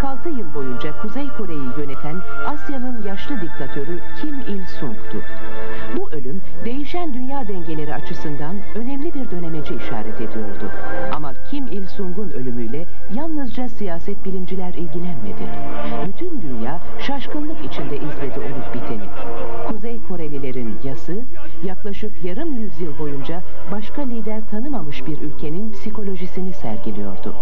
46 yıl boyunca Kuzey Kore'yi yöneten Asya'nın yaşlı diktatörü Kim Il-sung'tu. Bu ölüm, değişen dünya dengeleri açısından önemli bir dönemece işaret ediyordu. Ama Kim Il-sung'un ölümüyle yalnızca siyaset bilimciler ilgilenmedi. Bütün dünya şaşkınlık içinde izledi olup biteni. Kuzey Korelilerin yası, yaklaşık yarım yüzyıl boyunca başka lider tanımamış bir ülkenin psikolojisini sergiliyordu.